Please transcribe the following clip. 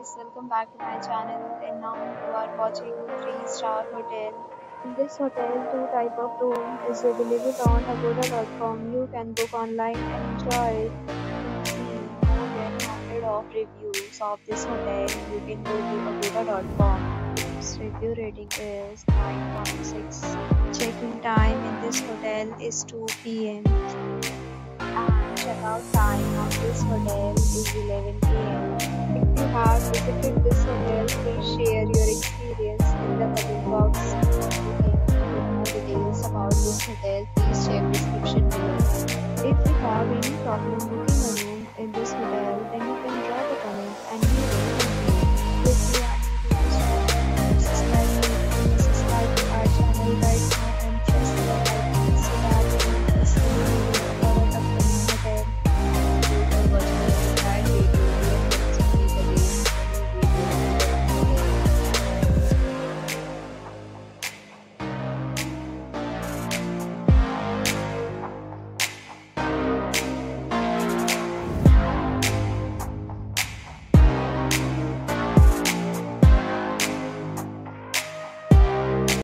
guys, welcome back to my channel and now you are watching 3 star hotel. In this hotel, two type of room is available on agoda.com. You can book online and enjoy more than 100 of reviews of this hotel. You can go to agoda.com. Its review rating is 9.6. Check-in time in this hotel is 2 p.m. and check-out time of this hotel is 11 p.m. If you have this hotel, please share your experience in the comment box. More details about this hotel. Please check description below. If you have any problem